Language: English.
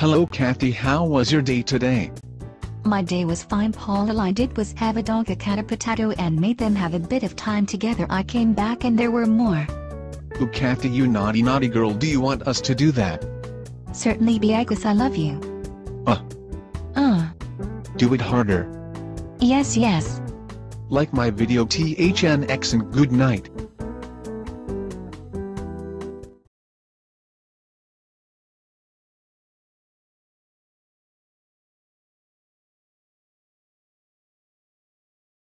Hello Kathy how was your day today? My day was fine Paul all I did was have a dog a cat a potato and made them have a bit of time together I came back and there were more. Oh Kathy you naughty naughty girl do you want us to do that? Certainly Biagus I love you. Uh. Uh. Do it harder. Yes yes. Like my video THNX and good night.